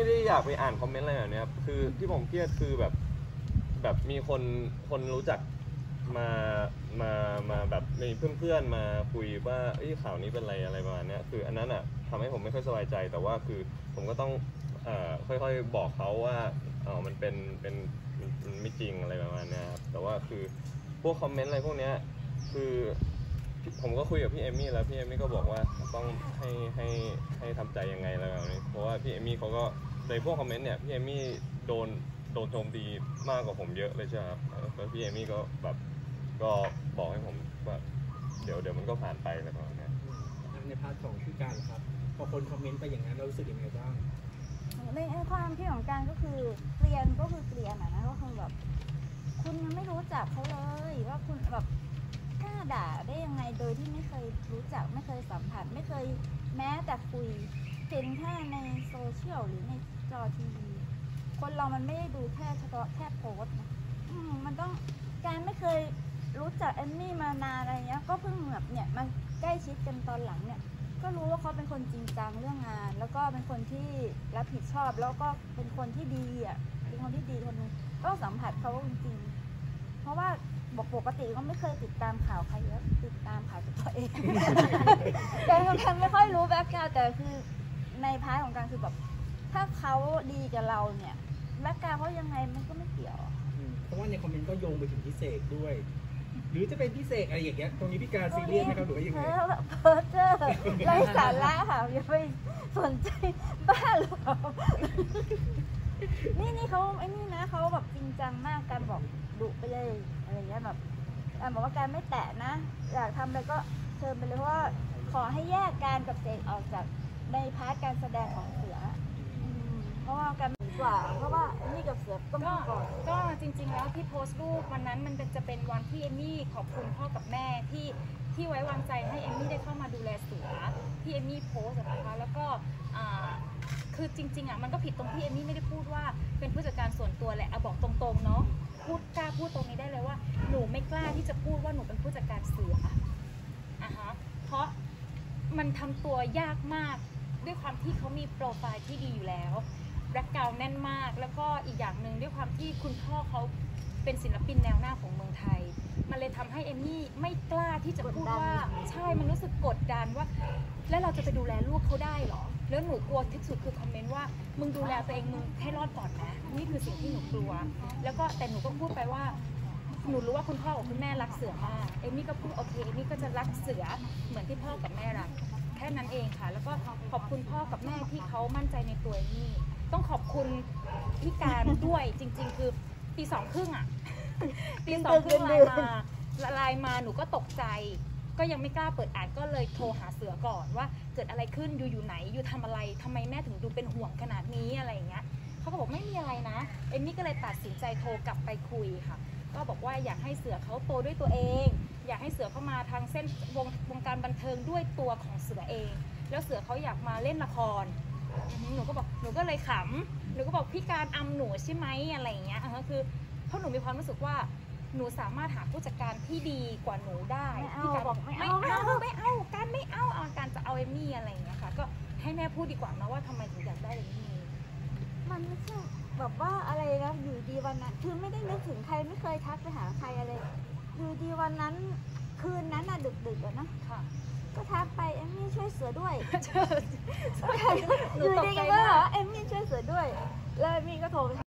ไม่ได้อยากไปอ่านคอมเมนต์อะไรแบบเนี้ยครับคือที่ผมเครียดคือแบบแบบมีคนคนรู้จักมามามาแบบมีเพื่อนๆมาคุยว่าเอ้ยข่าวนี้เป็นอะไรอะไรประมาณเนี้ยคืออันนั้นอะทำให้ผมไม่ค่อยสบายใจ แต่ว่าคือผมก็ต้องเอ่อค่อยๆบอกเขาว่าเออมันเป็นเป็นมันไม่จริงอะไรประมาณเนี้ยครับแต่ว่าคือพวกคอมเมนต์อะไรพวกเนี้ยคือผมก็คุยกับพี่เอมี่แล้วพี่เอมี่ก็บอกว่าต้องให้ให้ให้ทำใจยังไงอะไรแบบนี้เพราะว่าพี่เอมี่เขาก็ ในพวกคอมเมนต์เนี่ยพี่เอมมี่โดนโดนโจมตีมากกว่าผมเยอะเลยใช่ไหมครับแล้วพี่เอมมี่ก็แบบก็บอกให้ผมว่าเดี๋ยวเดี๋ยวมันก็ผ่านไปอะไรประมาณเนี้ยใน part ของพี่กานต์ครับพอคนคอมเมนต์ไปอย่างนั้นเรารู้สึกยังไงบ้างในความคิดของกานต์ก็คือเกรียนก็คือเกรียนอะนะก็คือแบบคุณยังไม่รู้จักเขาเลยว่าคุณแบบกล้าด่าได้ยังไงโดยที่ไม่เคยรู้จักไม่เคยสัมผัส ไม่เคยแม้แต่คุยเห็นแค่ในโซเชียลหรือใน จอทีวีคนเรามันไม่ได้ดูแค่เฉพาะแค่โพสต์นะอืมมันต้องการไม่เคยรู้จักแอมมี่มานานอะไรเงี้ย ก็เพิ่งแบบเนี่ยมาใกล้ชิดกันตอนหลังเนี่ย ก็รู้ว่าเขาเป็นคนจริงจังเรื่องงาน แล้วก็เป็นคนที่รับผิดชอบ แล้วก็เป็นคนที่ดีอะเป็นคนที่ดีคนหนึงก็สัมผัสเขาจริงๆ เพราะว่าบอกปกติก็ไม่เคยติดตามข่าวใครเยอะติดตามข่าวตัวเองแต่ทำไม่ค่อยรู้ background แต่คือใน part ของกานต์คือแบบ ถ้าเขาดีกับเราเนี่ย background เขายังไงมันก็ไม่เกี่ยว อืมเพราะว่าในคอมเมนต์ก็โยงไปถึงพี่เสกด้วย หรือจะเป็นพี่เสกอะไรอย่างเงี้ยตรงนี้พี่กานต์ซีเรียสไหมครับหรือว่ายังไง เพ้อเพ้อเจ้อไร้สาระค่ะอย่าไปสนใจบ้าหรือเปล่านี่นี่เขาไอ้นี่นะเขาแบบจริงจังมากการบอกดุไปเลยอะไรเงี้ยแบบการบอกว่าการไม่แตะนะอยากทำอะไรก็เชิญไปเลยเพราะว่าขอให้แยกการกับเสกออกจากในพาร์ทการแสดงของเสืออืมเพ ราะว่าการดีกว่า เพราะว่าไอ้นี่กับเสือต้องก็ก่อน ก็จริงๆแล้วที่โพสต์รูปวันนั้นมันเป็นจะเป็นวันที่เอมมี่ขอบคุณพ่อกับแม่ที่ที่ไว้วางใจให้เอมมี่ได้เข้ามาดูแลเสือที่เอมมี่โพสต์นะคะแล้วก็อ่าคือจริงๆอะมันก็ผิดตรงที่เอมมี่ไม่ได้พูดว่าเป็นผู้จัดการส่วนตัวแหละเอาบอกตรงๆเนาะพูดกล้าพูดตรงนี้ได้เลยว่าหนูไม่กล้าที่จะพูดว่าหนูเป็นผู้จัดการเสืออะฮะเพราะมันทำตัวยากมากด้วยความที่เขามีโปรไฟล์ที่ดีอยู่แล้ว แบ็กกราวแน่นมาก แล้วก็อีกอย่างหนึ่งด้วยความที่คุณพ่อเขาเป็นศิลปินแนวหน้าของเมืองไทย มันเลยทำให้เอมมี่ไม่กล้าที่จะพูดว่าใช่มันรู้สึกกดดันว่า แล้วเราจะไปดูแลลูกเขาได้เหรอ แล้วหนูกลัวที่สุดคือคอมเมนต์ว่ามึงดูแลตัวเองมึงให้รอดก่อนนะนี่คือสิ่งที่หนูกลัว แล้วก็แต่หนูก็พูดไปว่าหนูรู้ว่าคุณพ่อกับคุณแม่รักเสือมากเอมมี่ก็พูดโอเคเอมมี่ก็จะรักเสือเหมือนที่พ่อกับแม่รักแค่นั้นเองค่ะ แล้วก็ขอบคุณพ่อกับแม่ที่เขามั่นใจในตัวเอมมี่ ต้องขอบคุณพี่การด้วยจริง ๆ คือตีสองครึ่งอะตีสองครึ่งไลน์มาไลน์มาหนูก็ตกใจ ก็ยังไม่กล้าเปิดอ่านก็เลยโทรหาเสือก่อนว่า เกิดอะไรขึ้นอยู่อยู่ไหนอยู่ทำอะไรทำไมแม่ถึงดูเป็นห่วงขนาดนี้อะไรอย่างเงี้ยเขาก็บอกไม่มีอะไรนะเอมมี่ก็เลยตัดสินใจโทรกลับไปคุยค่ะ ก็บอกว่าอยากให้เสือเขาโตด้วยตัวเอง อยากให้เสือเข้ามาทางเส้นวงวงการบันเทิงด้วยตัวของเสือเอง แล้วเสือเขาอยากมาเล่นละครอือ หือหนูก็บอกหนูก็เลยขำหนูก็บอกพี่การอำหนูใช่ไหมอะไรอย่างเงี้ยอะก็คือเพราะหนูมีความรู้สึกว่าหนูสามารถหาผู้จัดการที่ดีกว่าหนูได้ไม่เอาพี่การบอกไม่ไม่เอาเอาไม่เอาการไม่เอาเอาการจะเอาเอมมี่อะไรอย่างเงี้ยค่ะก็ให้แม่พูดดีกว่านะว่าทำไมถึงอยากได้เอมมี่มันไม่ใช่แบบว่าอะไรนะอยู่ดีวันนั้น คือไม่ได้นึกถึงใครไม่เคยทักไปหาใครอะไรอยู่ดีวันนั้นคืนนั้นน่ะดึกๆอะเนอะค่ะก็ทักไปเอมมี่ช่ วยเสือด้วยหนูอยู่ตกดีใจกันก็มาเหรอกเอมมี่ช่วยเสือด้วย แล้วเอมมี่